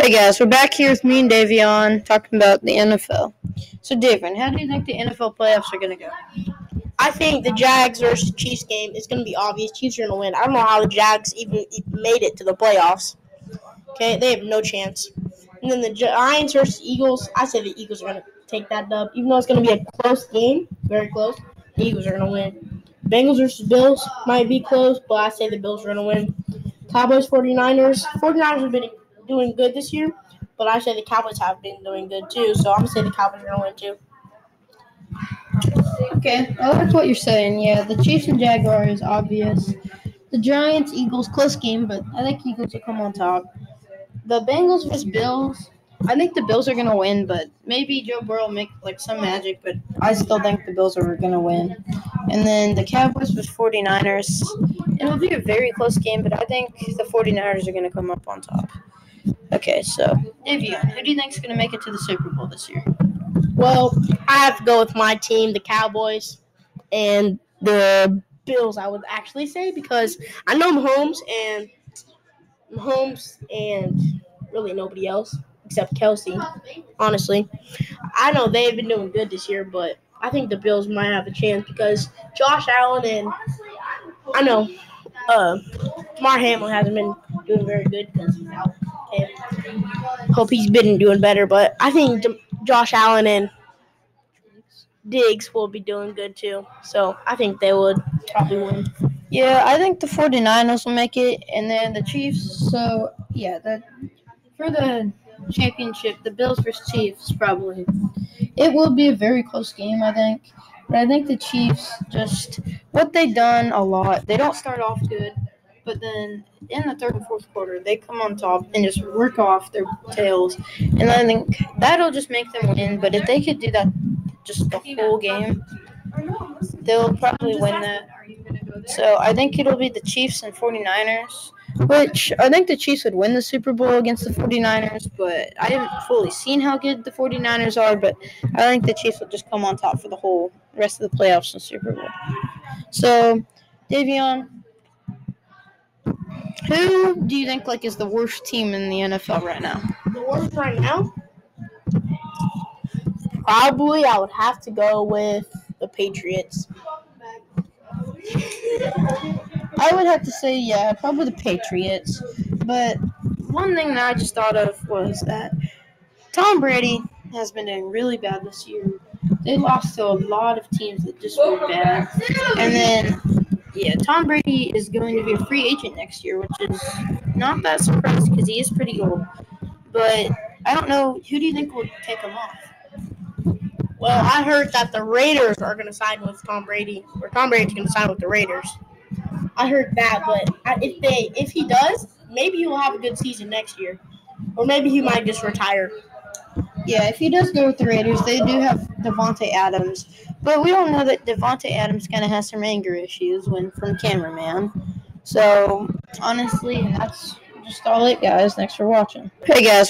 Hey guys, we're back here with me and Daveon talking about the NFL. So, Daveon, how do you think the NFL playoffs are going to go? I think the Jags versus Chiefs game is going to be obvious. Chiefs are going to win. I don't know how the Jags even made it to the playoffs. Okay, they have no chance. And then the Giants versus Eagles. I say the Eagles are going to take that dub, even though it's going to be a close game, very close. The Eagles are going to win. Bengals versus Bills might be close, but I say the Bills are going to win. Cowboys 49ers. 49ers have been doing good this year, but I say the Cowboys have been doing good too. So I'm gonna say the Cowboys are gonna win too. Okay, I like what you're saying. Yeah, the Chiefs and Jaguars is obvious. The Giants Eagles close game, but I think Eagles will come on top. The Bengals versus Bills. I think the Bills are gonna win, but maybe Joe Burrow will make like some magic, but I still think the Bills are gonna win. And then the Cowboys versus 49ers. It'll be a very close game, but I think the 49ers are gonna come up on top. Okay, so Daveon, who do you think is going to make it to the Super Bowl this year? Well, I have to go with my team, the Cowboys, and the Bills. I would actually say because I know Mahomes and Mahomes and really nobody else except Kelce. Honestly, I know they've been doing good this year, but I think the Bills might have a chance because Josh Allen and I know uh, Mar Hamlin hasn't been doing very good because he's out. And hope he's been doing better, but I think Josh Allen and Diggs will be doing good too. So I think they would probably win. Yeah, I think the 49ers will make it, and then the Chiefs. So, yeah, the, for the championship, the Bills versus Chiefs, probably. It will be a very close game, I think. But I think the Chiefs just, what they've done a lot, they don't start off good but then in the third and fourth quarter, they come on top and just work off their tails. And I think that'll just make them win. But if they could do that just the whole game, they'll probably win that. So I think it'll be the Chiefs and 49ers, which I think the Chiefs would win the Super Bowl against the 49ers, but I haven't fully seen how good the 49ers are, but I think the Chiefs will just come on top for the whole rest of the playoffs and Super Bowl. So, Daveon, who do you think like is the worst team in the NFL right now? The worst right now? Probably I would have to go with the Patriots. I would have to say yeah, probably the Patriots. But one thing that I just thought of was that Tom Brady has been doing really bad this year. They lost to a lot of teams that just were bad. And then yeah, Tom Brady is going to be a free agent next year, which is not that surprising because he is pretty old. But I don't know. Who do you think will take him off? Well, I heard that the Raiders are going to sign with Tom Brady, or Tom Brady's going to sign with the Raiders. I heard that, but if they if he does, maybe he will have a good season next year, or maybe he might just retire. Yeah, if he does go with the Raiders, they do have Davante Adams, but we don't know that Davante Adams kind of has some anger issues when from cameraman. So honestly, that's just all it, guys. Thanks for watching. Hey guys.